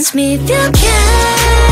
dance me if you can